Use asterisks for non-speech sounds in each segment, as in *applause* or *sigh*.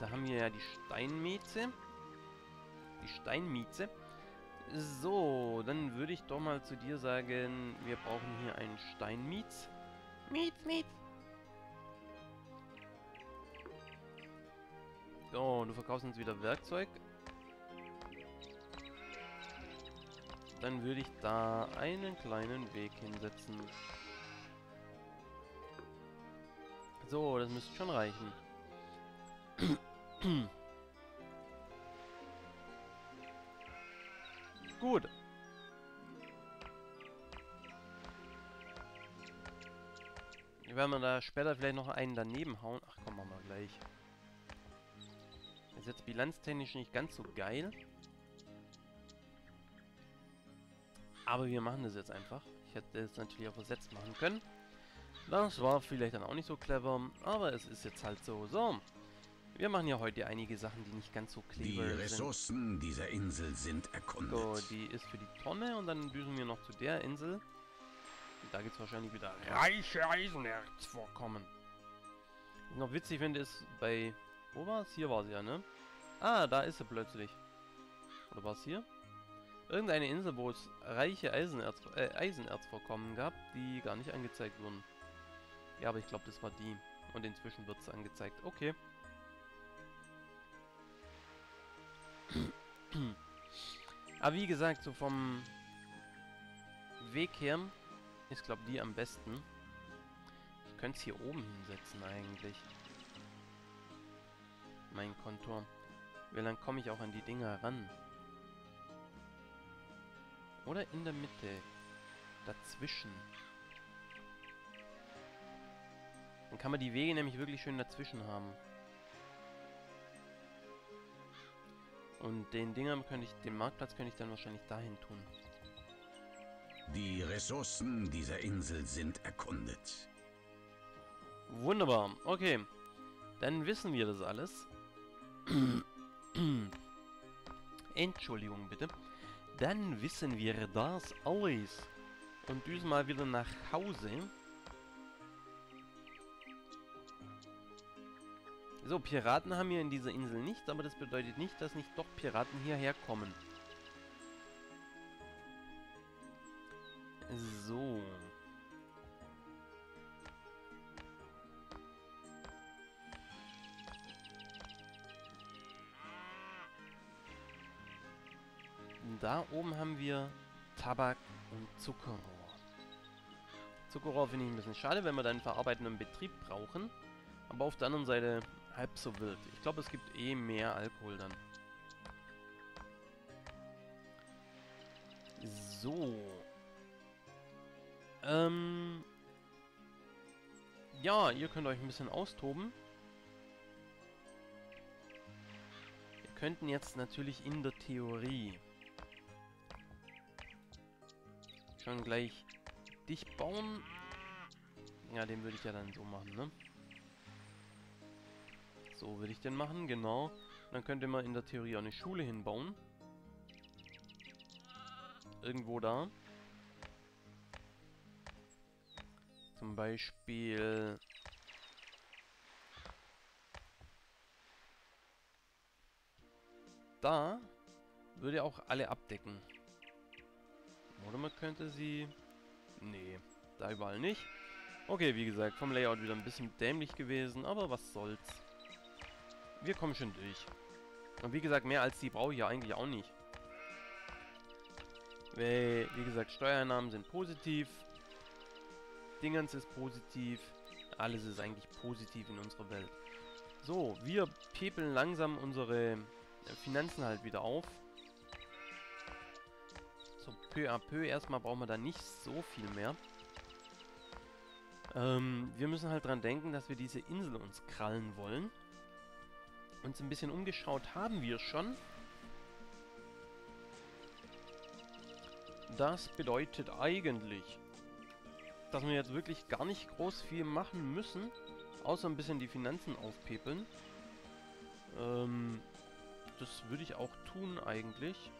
Da haben wir ja die Steinmieze. Die Steinmieze. So, dann würde ich doch mal zu dir sagen, wir brauchen hier einen Steinmiez. Miez, Miez. So, du verkaufst uns wieder Werkzeug. Dann würde ich da einen kleinen Weg hinsetzen. So, das müsste schon reichen. Gut. Werden wir da später vielleicht noch einen daneben hauen. Ach komm, machen wir gleich. Ist jetzt bilanztechnisch nicht ganz so geil. Aber wir machen das jetzt einfach. Ich hätte es natürlich auch versetzt machen können. Das war vielleicht dann auch nicht so clever, aber es ist jetzt halt so. So, wir machen ja heute einige Sachen, die nicht ganz so clever sind. Die Ressourcen dieser Insel sind erkundet. So, die ist für die Tonne und dann düsen wir noch zu der Insel. Und da gibt es wahrscheinlich wieder reiche Eisenerzvorkommen. Was ich noch witzig finde ist bei... Wo war es? Hier war sie ja, ne? Ah, da ist sie plötzlich. Oder war es hier? Irgendeine Insel, wo es reiche Eisenerz, äh, Eisenerzvorkommen gab, die gar nicht angezeigt wurden. Ja, aber ich glaube, das war die. Und inzwischen wird es angezeigt. Okay. Aber wie gesagt, so vom Weg her ist, glaube die am besten. Ich könnte es hier oben hinsetzen eigentlich. Mein Kontor. Weil dann komme ich auch an die Dinger ran. Oder in der Mitte. Dazwischen. Dann kann man die Wege nämlich wirklich schön dazwischen haben. Und den Dingern könnte ich, den Marktplatz könnte ich dann wahrscheinlich dahin tun. Die Ressourcen dieser Insel sind erkundet. Wunderbar. Okay. Dann wissen wir das alles. *clears throat* Entschuldigung bitte. Dann wissen wir das alles. Und düsen mal wieder nach Hause. So, Piraten haben wir in dieser Insel nicht, aber das bedeutet nicht, dass nicht doch Piraten hierher kommen. So. Da oben haben wir Tabak und Zuckerrohr. Zuckerrohr finde ich ein bisschen schade, wenn wir dann verarbeitenden Betrieb brauchen. Aber auf der anderen Seite halb so wild. Ich glaube, es gibt eh mehr Alkohol dann. So. Ähm. Ja, ihr könnt euch ein bisschen austoben. Wir könnten jetzt natürlich in der Theorie schon gleich dich bauen. Ja, den würde ich ja dann so machen, ne? So würde ich den machen, genau. Dann könnte man in der Theorie auch eine Schule hinbauen. Irgendwo da. Zum Beispiel... Da würde auch alle abdecken. Oder man könnte sie... Nee, da überall nicht. Okay, wie gesagt, vom Layout wieder ein bisschen dämlich gewesen, aber was soll's. Wir kommen schon durch. Und wie gesagt, mehr als die brauche ich ja eigentlich auch nicht. Weil, wie gesagt, Steuereinnahmen sind positiv. Dingens ist positiv. Alles ist eigentlich positiv in unserer Welt. So, wir pepeln langsam unsere Finanzen halt wieder auf. So, peu à peu. Erstmal brauchen wir da nicht so viel mehr. Ähm, wir müssen halt dran denken, dass wir diese Insel uns krallen wollen uns ein bisschen umgeschaut haben wir schon. Das bedeutet eigentlich, dass wir jetzt wirklich gar nicht groß viel machen müssen, außer ein bisschen die Finanzen aufpepeln. Ähm, das würde ich auch tun eigentlich.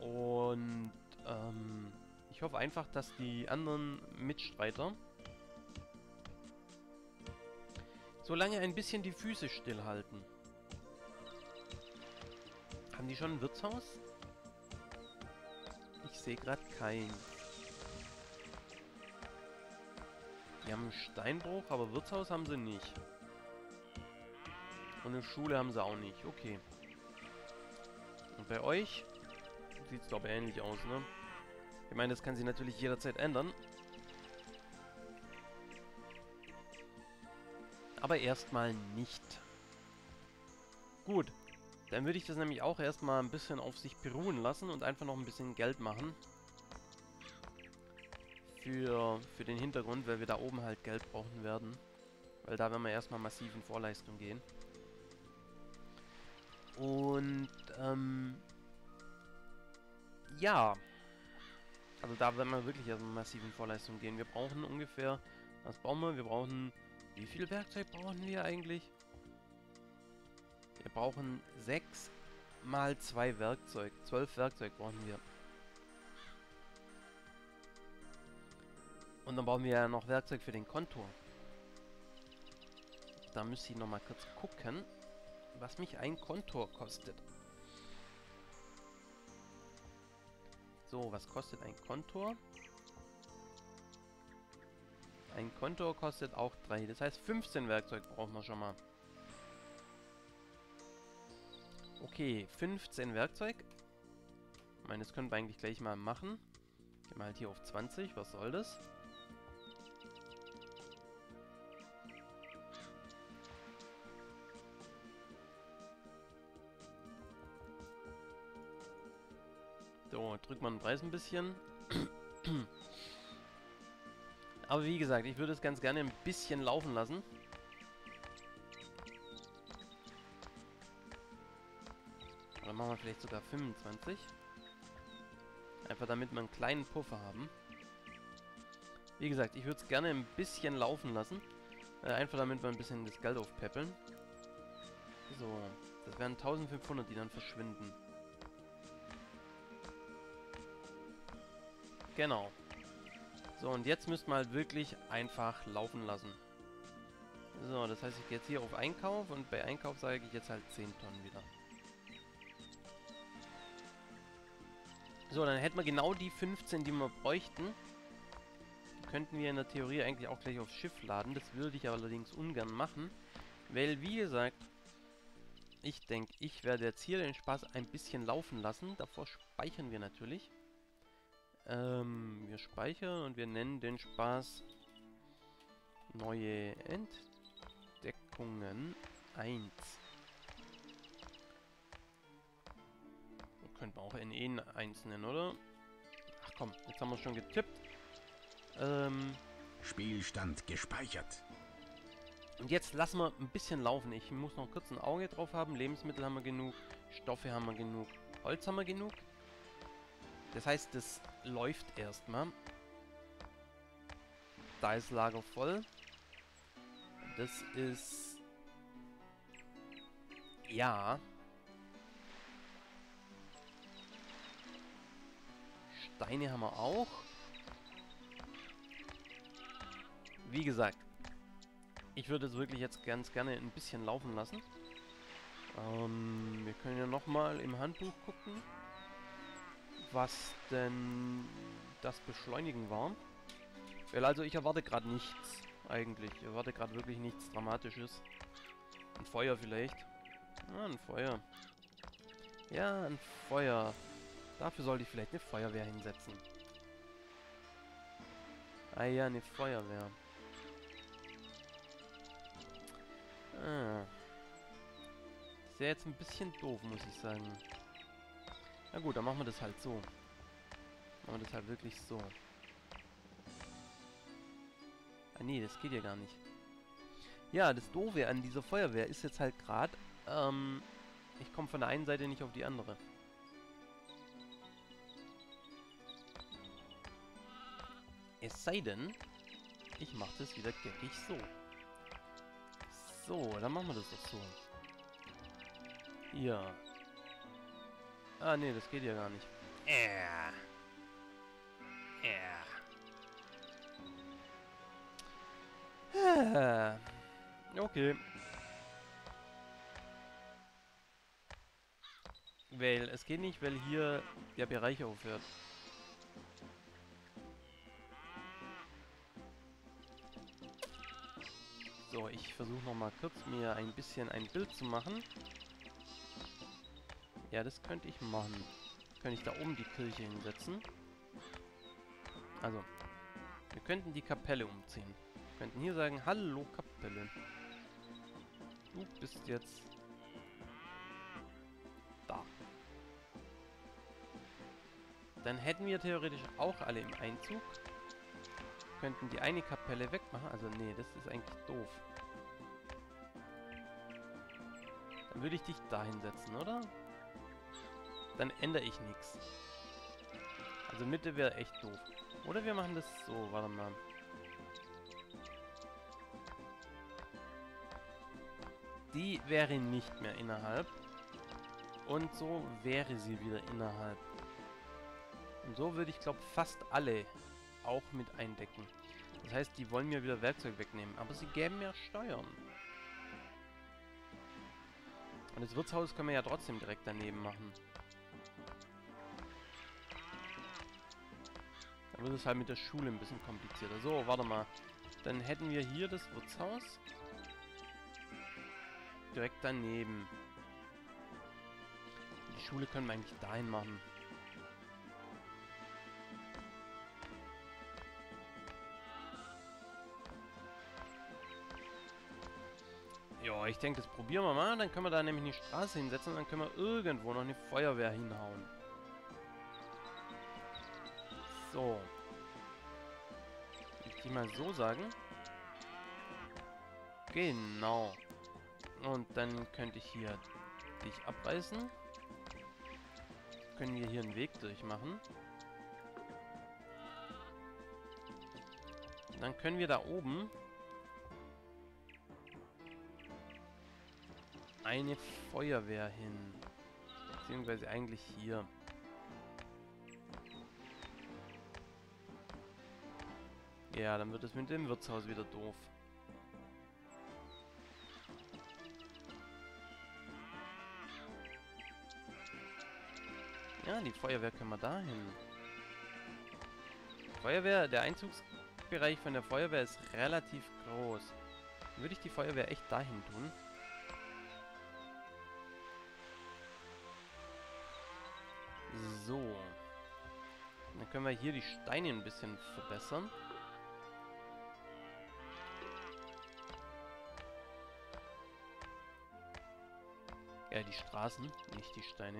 Und ähm, ich hoffe einfach, dass die anderen Mitstreiter Solange ein bisschen die Füße stillhalten. Haben die schon ein Wirtshaus? Ich sehe gerade kein. Die haben einen Steinbruch, aber Wirtshaus haben sie nicht. Und eine Schule haben sie auch nicht. Okay. Und bei euch sieht es ich ähnlich aus, ne? Ich meine, das kann sich natürlich jederzeit ändern. Aber erstmal nicht. Gut. Dann würde ich das nämlich auch erstmal ein bisschen auf sich beruhen lassen und einfach noch ein bisschen Geld machen. Für, für den Hintergrund, weil wir da oben halt Geld brauchen werden. Weil da werden wir erstmal massiv in Vorleistung gehen. Und, ähm... Ja. Also da werden wir wirklich erstmal massiv in Vorleistung gehen. Wir brauchen ungefähr... Was brauchen wir? Wir brauchen... Wie viel Werkzeug brauchen wir eigentlich? Wir brauchen 6 mal 2 Werkzeug. 12 Werkzeug brauchen wir. Und dann brauchen wir ja noch Werkzeug für den Kontur. Da müsste ich nochmal kurz gucken, was mich ein Kontur kostet. So, was kostet ein Kontur? Ein Kontur kostet auch 3. Das heißt, 15 Werkzeug brauchen wir schon mal. Okay, 15 Werkzeug. Ich meine, das können wir eigentlich gleich mal machen. Gehen wir halt hier auf 20. Was soll das? So, drückt man den Preis ein bisschen. *clears throat* Aber wie gesagt, ich würde es ganz gerne ein bisschen laufen lassen. Oder machen wir vielleicht sogar 25. Einfach damit wir einen kleinen Puffer haben. Wie gesagt, ich würde es gerne ein bisschen laufen lassen. Äh, einfach damit wir ein bisschen das Geld aufpäppeln. So, das wären 1500, die dann verschwinden. Genau. So, und jetzt müsst man halt wirklich einfach laufen lassen. So, das heißt, ich gehe jetzt hier auf Einkauf und bei Einkauf sage ich jetzt halt 10 Tonnen wieder. So, dann hätten wir genau die 15, die wir bräuchten. Die könnten wir in der Theorie eigentlich auch gleich aufs Schiff laden. Das würde ich allerdings ungern machen. Weil, wie gesagt, ich denke, ich werde jetzt hier den Spaß ein bisschen laufen lassen. Davor speichern wir natürlich. Ähm, wir speichern und wir nennen den Spaß neue Entdeckungen 1. Könnte man auch NE 1 nennen, oder? Ach komm, jetzt haben wir schon getippt. Ähm, Spielstand gespeichert. Und jetzt lassen wir ein bisschen laufen. Ich muss noch kurz ein Auge drauf haben. Lebensmittel haben wir genug. Stoffe haben wir genug. Holz haben wir genug. Das heißt, das läuft erstmal. Da ist Lager voll. Das ist... Ja. Steine haben wir auch. Wie gesagt, ich würde es wirklich jetzt ganz gerne ein bisschen laufen lassen. Ähm, wir können ja nochmal im Handbuch gucken was denn das Beschleunigen war. Weil also ich erwarte gerade nichts, eigentlich. Ich erwarte gerade wirklich nichts Dramatisches. Ein Feuer vielleicht. Ah, ein Feuer. Ja, ein Feuer. Dafür sollte ich vielleicht eine Feuerwehr hinsetzen. Ah ja, eine Feuerwehr. Ah. Ist ja jetzt ein bisschen doof, muss ich sagen. Na gut, dann machen wir das halt so. Machen wir das halt wirklich so. Ah nee, das geht ja gar nicht. Ja, das Doofe an dieser Feuerwehr ist jetzt halt gerade, ähm, ich komme von der einen Seite nicht auf die andere. Es sei denn, ich mache das wieder geckig so. So, dann machen wir das doch so. Ja, Ah, nee, das geht ja gar nicht. Ja. Ja. Okay. Weil es geht nicht, weil hier der Bereich aufhört. So, ich versuche noch mal kurz mir ein bisschen ein Bild zu machen. Ja, das könnte ich machen. Könnte ich da oben die Kirche hinsetzen. Also, wir könnten die Kapelle umziehen. Wir könnten hier sagen, hallo Kapelle. Du bist jetzt da. Dann hätten wir theoretisch auch alle im Einzug. Könnten die eine Kapelle wegmachen. Also nee, das ist eigentlich doof. Dann würde ich dich da hinsetzen, oder? Dann ändere ich nichts. Also Mitte wäre echt doof. Oder wir machen das so, warte mal. Die wäre nicht mehr innerhalb. Und so wäre sie wieder innerhalb. Und so würde ich, glaube fast alle auch mit eindecken. Das heißt, die wollen mir wieder Werkzeug wegnehmen. Aber sie geben mir Steuern. Und das Wirtshaus können wir ja trotzdem direkt daneben machen. Wird es halt mit der Schule ein bisschen komplizierter. So, warte mal. Dann hätten wir hier das Wirtshaus. Direkt daneben. Die Schule können wir eigentlich dahin machen. Ja, ich denke, das probieren wir mal. Dann können wir da nämlich eine Straße hinsetzen und dann können wir irgendwo noch eine Feuerwehr hinhauen. So. Ich mal so sagen. Genau. Und dann könnte ich hier dich abreißen. Können wir hier einen Weg durchmachen. Dann können wir da oben eine Feuerwehr hin. Beziehungsweise eigentlich hier. Ja, dann wird es mit dem Wirtshaus wieder doof. Ja, die Feuerwehr können wir dahin. Feuerwehr, der Einzugsbereich von der Feuerwehr ist relativ groß. Würde ich die Feuerwehr echt dahin tun? So. Dann können wir hier die Steine ein bisschen verbessern. Ja, die Straßen, nicht die Steine.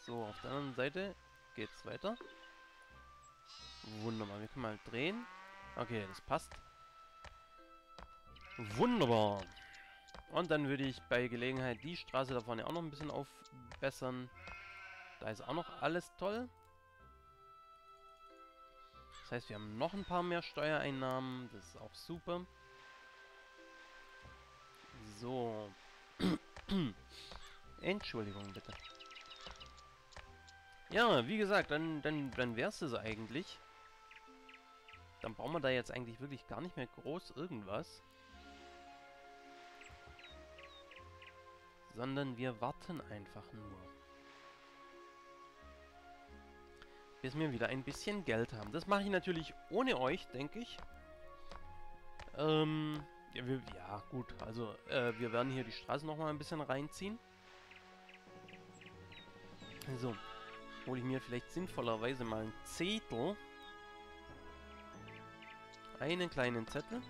So, auf der anderen Seite geht's weiter. Wunderbar, wir können mal drehen. Okay, das passt. Wunderbar. Und dann würde ich bei Gelegenheit die Straße da vorne auch noch ein bisschen aufbessern. Da ist auch noch alles toll. Das heißt, wir haben noch ein paar mehr Steuereinnahmen. Das ist auch super. So. *clears throat* Entschuldigung, bitte. Ja, wie gesagt, dann, dann, dann wäre es eigentlich. Dann brauchen wir da jetzt eigentlich wirklich gar nicht mehr groß irgendwas. Sondern wir warten einfach nur. Bis wir wieder ein bisschen Geld haben. Das mache ich natürlich ohne euch, denke ich. Ähm, ja, wir, ja gut, also äh, wir werden hier die Straße nochmal ein bisschen reinziehen. So, hole ich mir vielleicht sinnvollerweise mal einen Zettel. Einen kleinen Zettel.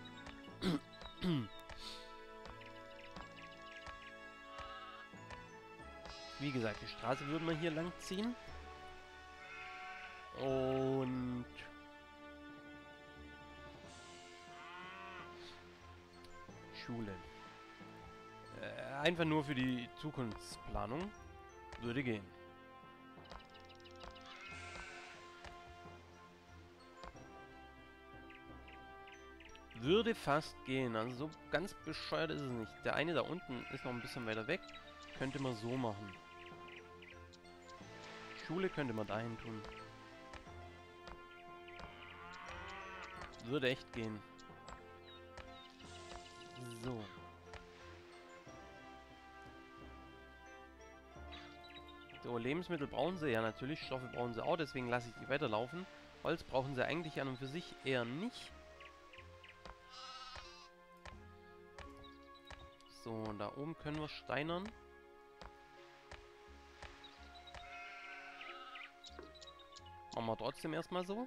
Wie gesagt, die Straße würden wir hier lang ziehen. Und... Schule. Äh, einfach nur für die Zukunftsplanung. Würde gehen. Würde fast gehen. Also so ganz bescheuert ist es nicht. Der eine da unten ist noch ein bisschen weiter weg. Könnte man so machen. Schule könnte man dahin tun. Würde echt gehen. So. So, Lebensmittel brauchen sie ja natürlich, Stoffe brauchen sie auch, deswegen lasse ich die weiterlaufen. Holz brauchen sie eigentlich an und für sich eher nicht. So, da oben können wir steinern. Machen wir trotzdem erstmal so.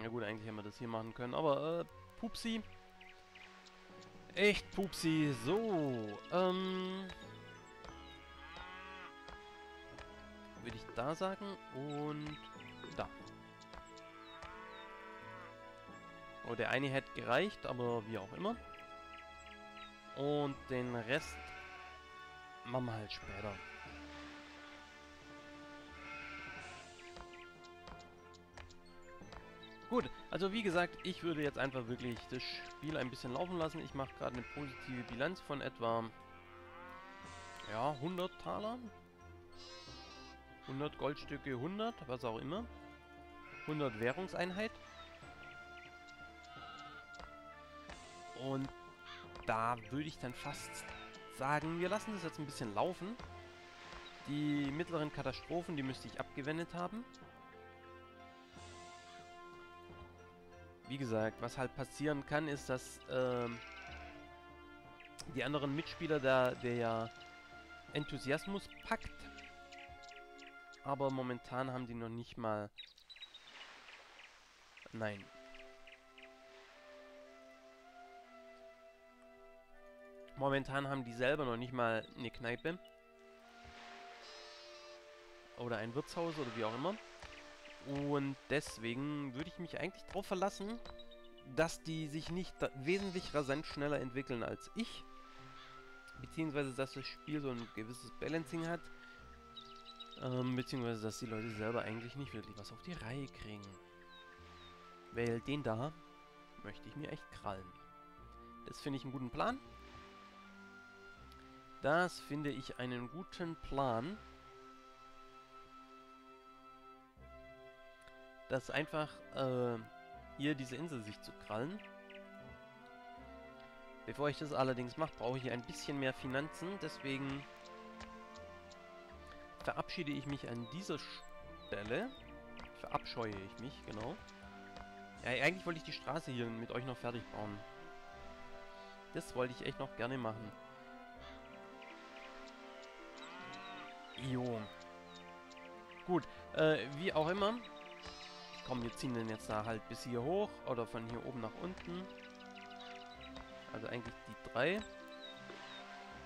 Na gut, eigentlich hätten wir das hier machen können, aber äh, Pupsi. Echt Pupsi. So, ähm... Würde ich da sagen und da. Oh, der eine hätte gereicht, aber wie auch immer. Und den Rest machen wir halt später. Gut, also wie gesagt, ich würde jetzt einfach wirklich das Spiel ein bisschen laufen lassen. Ich mache gerade eine positive Bilanz von etwa ja, 100 Taler. 100 Goldstücke, 100, was auch immer. 100 Währungseinheit. Und da würde ich dann fast sagen, wir lassen das jetzt ein bisschen laufen. Die mittleren Katastrophen, die müsste ich abgewendet haben. Wie gesagt, was halt passieren kann, ist, dass ähm, die anderen Mitspieler der, der Enthusiasmus packt. Aber momentan haben die noch nicht mal... Nein, Momentan haben die selber noch nicht mal eine Kneipe. Oder ein Wirtshaus oder wie auch immer. Und deswegen würde ich mich eigentlich darauf verlassen, dass die sich nicht wesentlich rasant schneller entwickeln als ich. Beziehungsweise, dass das Spiel so ein gewisses Balancing hat. Ähm, beziehungsweise, dass die Leute selber eigentlich nicht wirklich was auf die Reihe kriegen. Weil den da möchte ich mir echt krallen. Das finde ich einen guten Plan. Das finde ich einen guten Plan. Das einfach äh, hier diese Insel sich zu krallen. Bevor ich das allerdings mache, brauche ich ein bisschen mehr Finanzen. Deswegen verabschiede ich mich an dieser Stelle. Verabscheue ich mich, genau. Ja, eigentlich wollte ich die Straße hier mit euch noch fertig bauen. Das wollte ich echt noch gerne machen. Jo. Gut, äh, wie auch immer. Komm, wir ziehen den jetzt da halt bis hier hoch oder von hier oben nach unten. Also eigentlich die drei.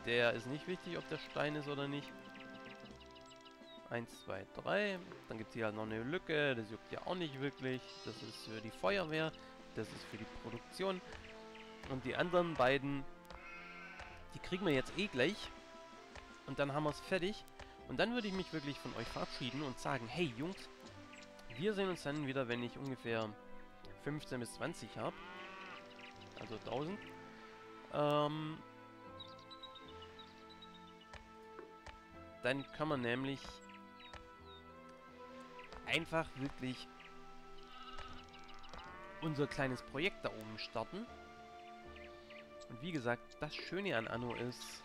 Der ist nicht wichtig, ob der Stein ist oder nicht. Eins, zwei, drei. Dann gibt es hier halt noch eine Lücke. Das juckt ja auch nicht wirklich. Das ist für die Feuerwehr. Das ist für die Produktion. Und die anderen beiden, die kriegen wir jetzt eh gleich. Und dann haben wir es fertig. Und dann würde ich mich wirklich von euch verabschieden und sagen, hey Jungs, wir sehen uns dann wieder, wenn ich ungefähr 15 bis 20 habe. Also 1000. Ähm, dann kann man nämlich einfach wirklich unser kleines Projekt da oben starten. Und wie gesagt, das Schöne an Anno ist,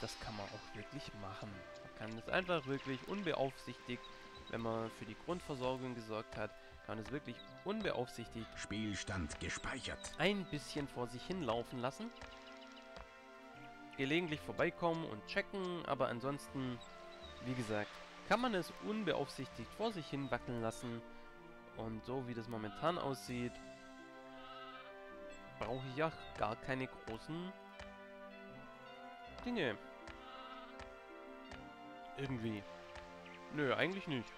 das kann man auch wirklich machen kann es einfach wirklich unbeaufsichtigt, wenn man für die Grundversorgung gesorgt hat, kann es wirklich unbeaufsichtigt Spielstand gespeichert. Ein bisschen vor sich hinlaufen lassen. Gelegentlich vorbeikommen und checken, aber ansonsten, wie gesagt, kann man es unbeaufsichtigt vor sich hin wackeln lassen. Und so wie das momentan aussieht, brauche ich ja gar keine großen Dinge. Irgendwie. Nö, eigentlich nicht.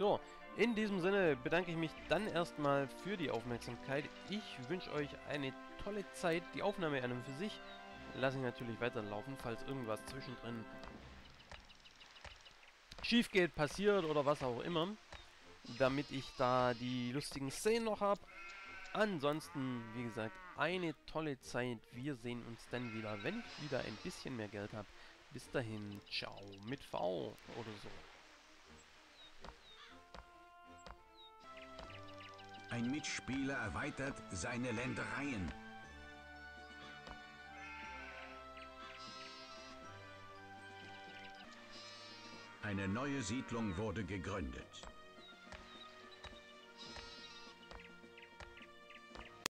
So, in diesem Sinne bedanke ich mich dann erstmal für die Aufmerksamkeit. Ich wünsche euch eine tolle Zeit. Die Aufnahme an und für sich lasse ich natürlich weiterlaufen, falls irgendwas zwischendrin schief geht, passiert oder was auch immer. Damit ich da die lustigen Szenen noch habe. Ansonsten, wie gesagt, eine tolle Zeit. Wir sehen uns dann wieder, wenn ich wieder ein bisschen mehr Geld habe. Bis dahin, ciao, mit V oder so. Ein Mitspieler erweitert seine Ländereien. Eine neue Siedlung wurde gegründet.